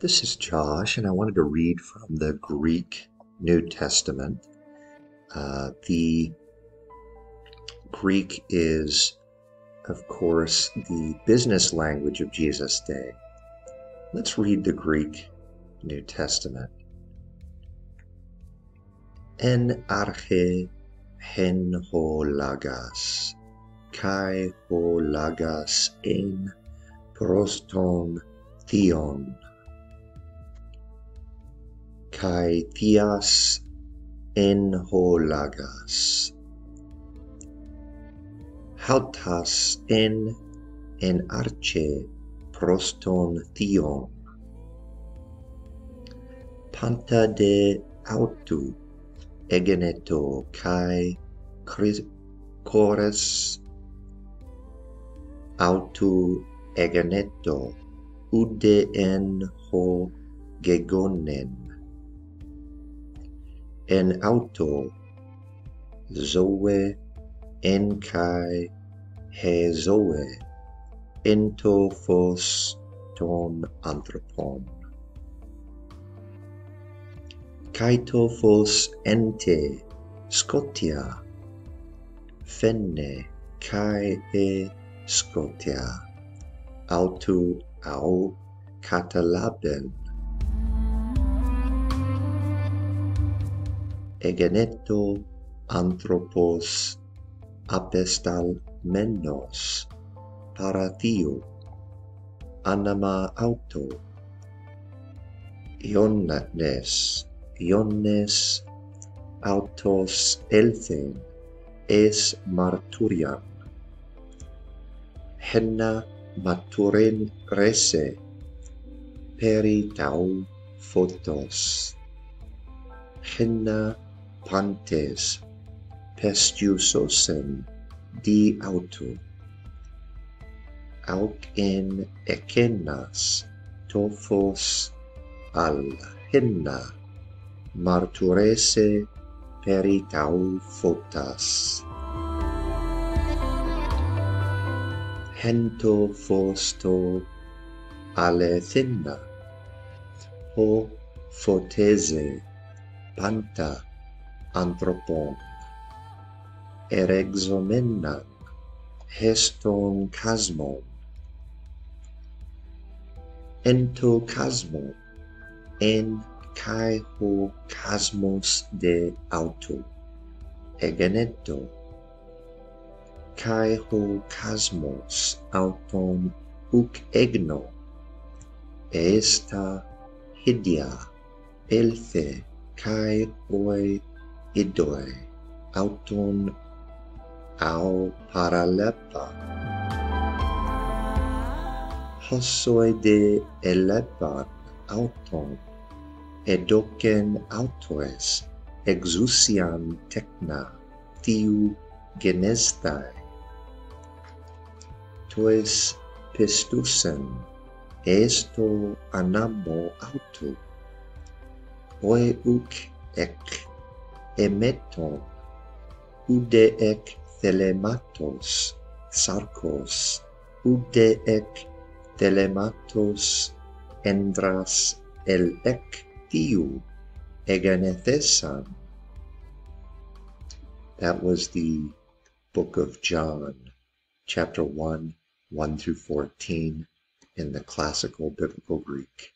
This is Josh, and I wanted to read from the Greek New Testament. Uh, the Greek is, of course, the business language of Jesus' day. Let's read the Greek New Testament. En arche hen ho lagas, kai ho lagas en proston theon kai tias enholagas. Haltas en en arche proston tion. Panta de autu egeneto kai cris cores autu egeneto ude en ho gegonen en auto zoe en kai he zoe ento fos ton anthropon kaito fos ente scotia fenne kai e scotia autu au catalaben egeneto anthropos apestal menos paratio anima auto ionnes ionnes autos elthen es marturiam. Henna maturen rese peri tau photos henna pantes pestiusosen di auto. Auc in ecenas tophos al henna. Marturese peritau fotas. Hento fosto alethinna ho fotese panta anthropon. Erexomenan heston chasmon entocasmon en kai ho cosmos de auto. Egeneto kai ho cosmos auton uk egno. Esta hidia elthe kai oi idoi auton au paralepa. Hossoi de elepan auton edocen autoes exusiam techna tiu genestai. Tois pistusen esto anamo auto. Oe uc ec emeton ude telematos sarkos ude telematos endras el ek tiu egenethesan that was the book of john chapter 1 1 through 14 in the classical biblical greek